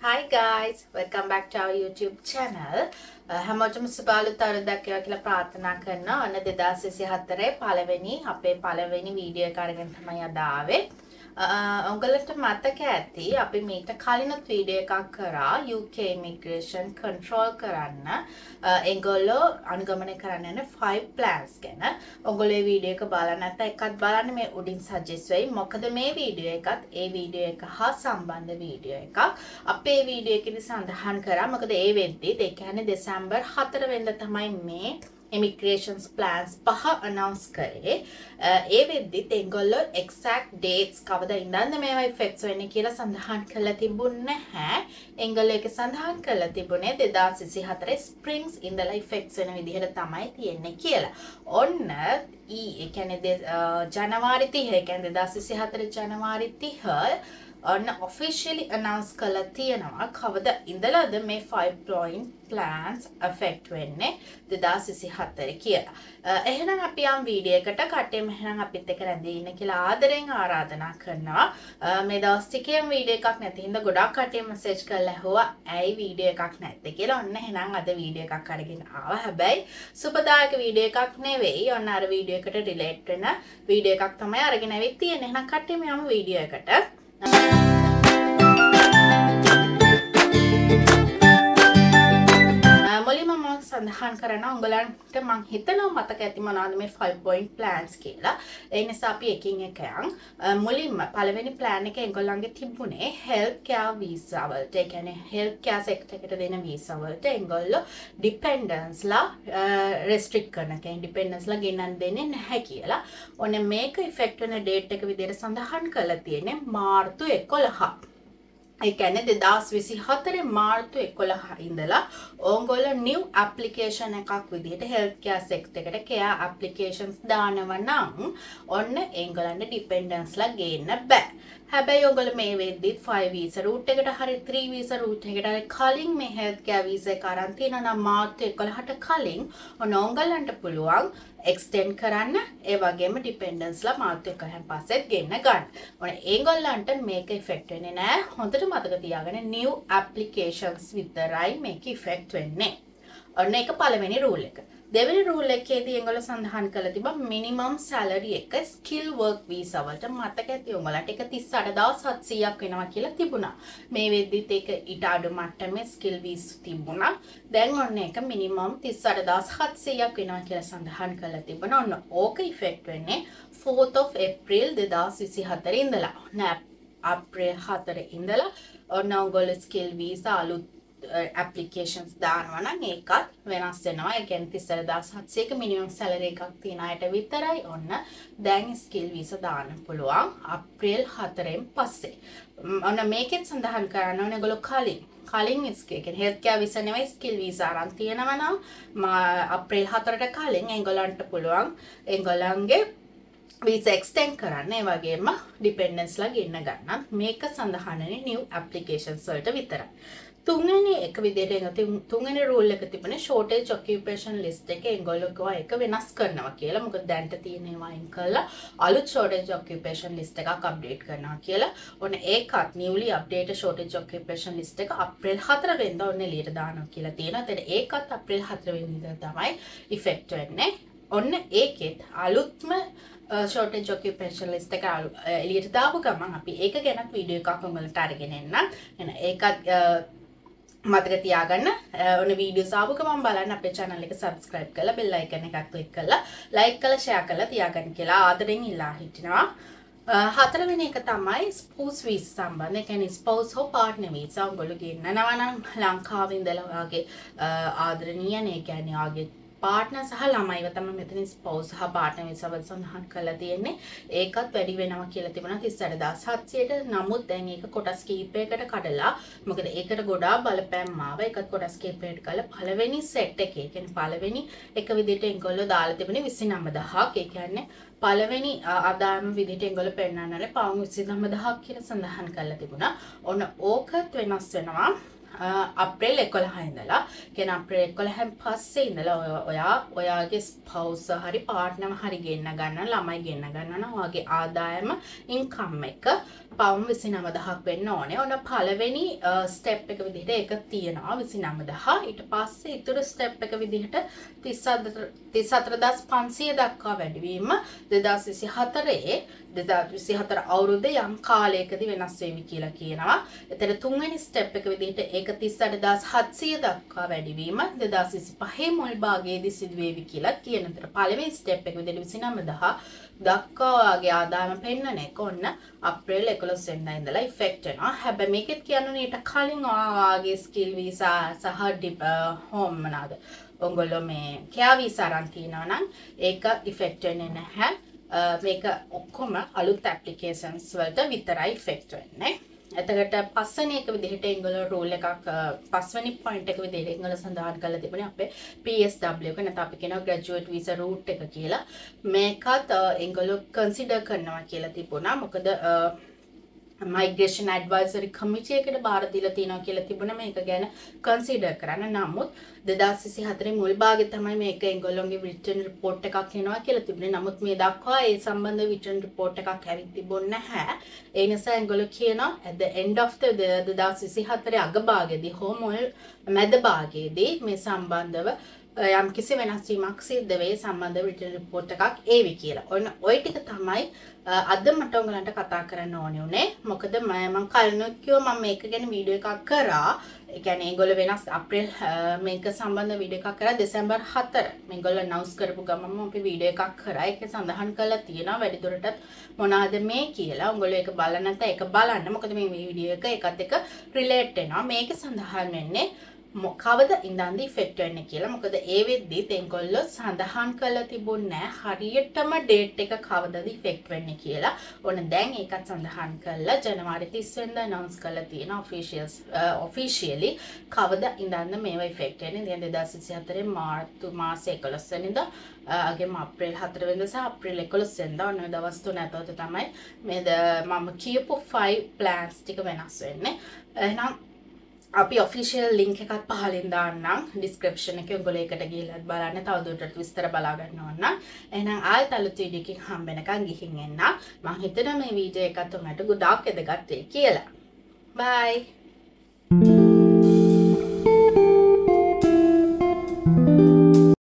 Hi guys, welcome back to our YouTube channel. Uh, හැමෝටම සුබාලුත් අවුරුද්දක් වේවා කියලා ප්‍රාර්ථනා කරනවා. ඔන්න 2024 පළවෙනි අපේ පළවෙනි වීඩියෝ එක අරගෙන තමයි අද ආවේ. උගලට මතක ඇති අපි මීට කලිනුත් වීඩියෝ එකක් කරා UK immigration control කරන්න ඒගොල්ලෝ අනුගමනය කරන්න යන 5 plans ගැන. ඔයගොල්ලෝ මේ වීඩියෝ එක බලන්න නැත්නම් එකත් බලන්න මේ උඩින් සජෙස් වෙයි. මොකද මේ වීඩියෝ එකත් ඒ වීඩියෝ එක හා සම්බන්ධ වීඩියෝ එකක්. අපේ වීඩියෝ එකේදී සඳහන් කරා මොකද ඒ වෙද්දී ඒ කියන්නේ දෙසැම්බර් 4 වෙනිදා තමයි මේ ඉමිග්‍රේෂන්ස් ප්ලන්ස් පහ අනවස් කරේ ඒ වෙද්දිත් එංගොල්ලෝ එක්සක් ඩේටස් කවද ඉඳන්න මේවා ෆෙක්ස් වෙන්න කියලා සඳහන් කළ තිබුන්න හැ එංගල එක සඳහන් කළ තිබුණේ දෙදා සිසි හතර ස්පරිංස් ඉඳලා ෆෙක්ස් වෙන විදිහට තමයි තියෙන්නේ කියලා ඔන්න ඊ එකැන ජනවාරිතිහ එකැන් දෙදා සිසි හතර ජනවාරිතිහල් ඔන්න ඔෆිෂලි අනවස් කළ තියෙනවා කවද ඉඳලද මේ 5 පලොයින් ප්ලන්ස් ෆෙක්ට් වෙන්නේ දෙදා සිසි හත්තර කියලා. Uh, එහෙනම් අපි යම් වීඩියකට කටේ මෙහෙනම් අපිත් එක රැඳීන්න කියලා ආදරෙන් ආරාධනා කරනවා. Uh, මේ දවස් ටිකේම වීඩියෝ එකක් නැති හින්දා ගොඩක් කටේ මැසේජ් කරලා ඇහුවා ඇයි වීඩියෝ එකක් නැත්තේ කියලා. ඔන්න එහෙනම් අද වීඩියෝ එකක් අරගෙන ආවා. හැබැයි සුපදායක වීඩියෝ එකක් නෙවෙයි. ඔන්න අර වීඩියෝ එකට රිලේට් වෙන වීඩියෝ එකක් තමයි අරගෙන ඇවිත් තියෙන්නේ. එහෙනම් කටේ මෙයම වීඩියෝ එකට. Bye. මුලින්ම මම සඳහන් කරන උගලන්ට මං හිතනවා මතක ඇති මොනවද මේ 5 point plans කියලා. ඒ නිසා අපි එකින් එක යන් මුලින්ම පළවෙනි plan එක ඒගොල්ලන්ගේ තිබුණේ health care visa වලට. ඒ කියන්නේ health care sector එකට දෙන visa වලට ඒගොල්ලෝ dependents ලා restrict කරන. ඒ කියන්නේ dependents ලා ගෙනන් දෙන්නේ නැහැ කියලා. ඔන්න මේක effect වෙන date එක විදිහට සඳහන් කරලා තියෙන්නේ මාර්තු 11. එකැන දෙදස් විසි හතරේ මාර්තු එකොළහ ඉඳලා ඕගොල නිව් අපපලිකේෂන් එකක් විදිහට හෙල්කයා සෙක්ට එකට කයා අපපලිකේෂන්ස් දානව නම් ඔන්න ඒගොලන්ට ඩිපෙන්ඩන්ස්ලා ගේන්න බෑ. හැබැයි ඔගොල මේ වෙද්දිත් 5 වීස රූට් එකට හරි 3 වීස රූට් එකට කලින් මේ හෙල්ත් කෑ වීස එක අරන් තියෙනවා නම් මාර්තු 11ට කලින් ඔන්න ඕගොල්ලන්ට පුළුවන් එක්ස්ටෙන්ඩ් කරන්න ඒ වගේම ඩිපෙන්ඩන්ස්ලා මාර්තු 11න් පස්සෙත් ගෙන්න ගන්න. ඔන්න ඒගොල්ලන්ට මේක ඉෆෙක්ට් වෙන්නේ නෑ. හොඳට මතක තියාගන්න new applications විතරයි මේක ඉෆෙක්ට් වෙන්නේ. ඔන්න ඒක පළවෙනි රූල් එක. දෙවැනි රූල් එකේදී ඒගොල්ලෝ සඳහන් කළා තිබා මිනිමම් සැලරි එක ස්කිල් වර්ක් වීසා වලට මතක ඇති උඹලට ඒක 38700ක් වෙනවා කියලා තිබුණා. මේ වෙද්දිත් ඒක ඊට අඩු මට්ටමේ ස්කිල් වීස් තිබුණා. දැන් ඔන්න ඒක මිනිමම් 38700ක් වෙනවා කියලා සඳහන් කළා තිබුණා. ඔන්න ඕක ඉෆෙක්ට් වෙන්නේ 4th of April 2024 ඉඳලා. නෑ අප්‍රේල් 4 ඉඳලා ඔන්න ඔයගොල්ලෝ ස්කිල් වීසා අලුත් ඇපලිකේෂන්ස් දානවනම් ඒකත් වෙනස් වෙනවා. එකෙන් තිස්සර දස් හත්සේක මිනිියම් සැලර එකක් තියෙන අයට විතරයි ඔන්න දැන් ස්කිල් වීස දාන්න පුළුවන් අප්‍රේල් හතරෙන් පස්සේ. ඔන්න මේකෙත් සඳහන් කරන්න ඕන ගොලො කලින්. කලින් ස්කේකෙන් හෙල්කෑ විසනවයි ස්කිල් වීසාරන් තියෙනවනම් අප්‍රේල් හතරට කලින් එංගොලන්ට පුළුවන් එංගොලන්ගේ වීස එක්ස්ටෙන් කරන්න. ඒ වගේම ඩිපෙන්ඩන්ස්ලා ගෙන්න්න ගන්න මේක සඳහනන නිව් ඇපලිකේෂන් සල්ට විතරයි. තුන්වෙනි එක විදිහට තුන්වෙනි රූල් එක තිබුණේ shortage occupation list එක ඒගොල්ලෝ කිව්වා ඒක වෙනස් කරනවා කියලා. මොකද දැන්ට තියෙනවා අයින් කළා අලුත් shortage occupation list එකක් අප්ඩේට් කරනවා කියලා. ඔන්න ඒකත් newly updated shortage occupation list එක අප්‍රේල් 4 වෙනිදා ඔන්න එළියට දානවා කියලා තියෙනවා. එතන ඒකත් අප්‍රේල් 4 වෙනිදා තමයි effect වෙන්නේ. ඔන්න ඒකෙත් අලුත්ම ෂෝටෙන් ඔක්කිපේෂන් ලිස්ට එක එලියට දාපු ගමන් අපි ඒක ගැනත් වීඩියෝ එකක් උඹලට අරගෙන එන්න එන ඒකත් මතක තියාගන්න. ඔන්න වීඩියෝ සාපුක මම බලන්න අපේ channel එක subscribe කරලා bell icon එකක් click කරලා like කරලා share කරලා තියාගන්න කියලා ආදරෙන් ඉල්ලා හිටිනවා. හතරවෙනි එක තමයි ස්පෝස් වීස් සම්බන්ධ. කියන්නේ ස්පෝස් හෝ පාර්ට්නර් වීසා උගලු ගෙන්නනවා නම් ලංකාවේ ඉඳලා ඔයාගේ ආදරණීය නේ කියන්නේ ඔයාගේ පාට්න සහ ළමයිව තම මෙතන ස්පෝස් සහ පාට්න විසවල් සඳහන් කළ තියෙන්නේ. ඒකත් වැඩි වෙනවා කියලා තිබුණා 38700ට නමුත් දැන් ඒක කොටස් කීපයකට කඩලා මොකද ඒකට ගොඩාක් බලපෑම් ආවා ඒකත් කොටස් කීපයකට කළා පළවෙනි සෙට් එකේ කියන්නේ පළවෙනි එක විදිහට එංගොල්ලෝ දාලා තිබුණේ 29000ක් ඒ කියන්නේ පළවෙනි ආදායම විදිහට එංගොල්ලෝ පෙන්නන්නනේ පවුම් 29000ක් කියලා සඳහන් කරලා තිබුණා. ඔන්න ඕකත් වෙනස් වෙනවා. අප්‍රේල් එකොළහ ඉඳලා ගෙන අප්‍රේල් එකොළහැන් පස්සේ ඉඳලා ඔයා ඔයාගේ ස්පවුස හරි පාට්නම හරි ගෙන්න්න ගන්න ළමයි ගෙන්න්න ගන්නන වගේ ආදායම ඉන්කම් එක පවම් විසි නමදහක් වෙන්න ඕනේ. ඔන්න පලවෙනි ස්ටෙප් එක විදිහට එක තියෙනවා විසි නමදහ ඊට පස්සේ ඉතුරු ස්ටෙප් එක විදිහට තිස් අතරදස් පන්සිය දක්වා වැඩිවීම දෙදස් විසි හතරේ දෙදස් විසි හතර අවුරුද්ධ යම් කාලයකද වෙනස්වේවි කියලා කියනවා එතර තුන්වැනි ස්ටෙප් එක විදිහට ඒක තිස් අටදස් හත්සිය දක්වා වැඩිවීම දෙදස් විසි පහේ මුල් භාගයේදී සිදුවේවි කියලා කියනතර පළවෙනි ස්ටෙප් එක විදිහට විසි නමදහ දක්වාගේ ආදායම පෙන්නන එක ඔන්න අප්‍රේල් එකොළොස් වෙන්න ඉඳලා ඉෆෙක්ට් වෙනවා. හැබැයි මේකෙත් කියන්නේ ඊට කලින් ඔයාගේ ස්කිල් වීසා සහ ඩිප හෝම් මොනවාද? ඔයගොල්ලෝ මේ කෙයා වීසා අරන් තියනවා නම් ඒක ඉෆෙක්ට් වෙන්නේ නැහැ. මේක ඔක්කොම අලුත් ඇප්ලිකේෂන්ස් වලට විතරයි ඉෆෙක්ට් වෙන්නේ. එතකට පස්සන එක විදිහට එංගල රෝල් එකක් පස්වනි පොයින්ට එක විදිහට එංගල සඳහන් කළ තිබුණ අපේ PSW එක. නැත අපි කෙන ග්‍රජුවට් විස රූට් එක කියලා. මේකත් එංගලු කන්සිඩර් කරනවා කියලා තිබුණා. මොකද මයිග්‍රේෂන් ඇඩ්වයිසරි කමිටියකට බාරදිල තියෙනවා කියලා තිබුණ. මේක ගැන කන්සිඩර් කරන්න. නමුත් දෙදස් සිසි හතරේ මුල් භාග තමයි මේක එංගොල්ලොන්ගේ විටන් රිපෝට් එකක් එනවා කියලා තිබුණේ. නමුත් මේ දක්වා ඒ සම්බන්ධ විටන් රිපෝට් එකක් ඇවිත් තිබුණ නැහැ. ඒ නිසා එංගොල්ලෝ කියනවා at the end of the දෙදස් සිසි හතරේ අග භාගයේදී හෝ මුල් මැද භාගයේදී මේ සම්බන්ධව යම් කිසි වෙනස්වීමක් සිද්ධ වේ සම්බන්ධ රිටන් රිපෝට් එකක් ඒවි කියලා. ඔන්න ওই ටික තමයි අද මට උගලන්ට කතා කරන්න ඕනේ උනේ. මොකද මම කලිනුත් කිව්වා මම මේක ගැන වීඩියෝ එකක් කරා. ඒ කියන්නේ ඒගොල්ලෝ වෙනස් අප්‍රේල් මේක සම්බන්ධ වීඩියෝ එකක් කරා දෙසැම්බර් 4 මේගොල්ලෝ අනවුන්ස් කරපු ගමන්ම අපි වීඩියෝ එකක් කරා. ඒක සඳහන් කරලා තියෙනවා වැඩිදුරටත් මොනවාද මේ කියලා. උගොල්ලෝ ඒක බලන්න නැත්නම් ඒක බලන්න. මොකද මේ වීඩියෝ එක එකත් එක්ක රිලේට් වෙනවා. මේක සඳහන් වෙන්නේ කවද ඉඳන්දි ෆෙට් වෙන්නේ කියලා. මොකද ඒ වෙද්දි තෙන්කොල්ලෝ සඳහන් කරලා තිබුණේ හරියටම ඩේට් එක කවදද ඉෆෙක්ට් වෙන්නේ කියලා. ඕන දැන් ඒකත් සඳහන් කරලා ජනවාරි 30 වෙනිදා අනවුන්ස් කරලා තියෙන ඔෆිෂියල්ස් ඔෆිෂියලි කවද ඉඳන්ද මේවා ඉෆෙක්ට් වෙන්නේ. දැන් 2024 මාර්තු මාසේ 11 වෙනිදා අගේ අප්‍රේල් 4 වෙනිදා සහ අප්‍රේල් 11 වෙනිදා ඔන්න දවස් තුන ඇතුළත තමයි මේ මම කියපු 5 ප්ලෑන්ස් ටික වෙනස් වෙන්නේ. එහෙනම් අපි ඔෆිසිල් ලිංක එකත් පහලින් දාන්නම් ඩිස්ක්‍රප්ෂන එක උගොල එකට ගිහිල්ලත් බලන්න තවදුරටත් විස්තර බලා ගන්න ඕන. එහෙනම් ආයෙත් අලුත් වීඩියෝ එකකින් හම්බෙනකන් ගිහින් එන්න. මම හිතනවා මේ වීඩියෝ එකත් උන්ට ගොඩාක් වැදගත් වෙයි කියලා. බයි